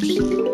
Beep.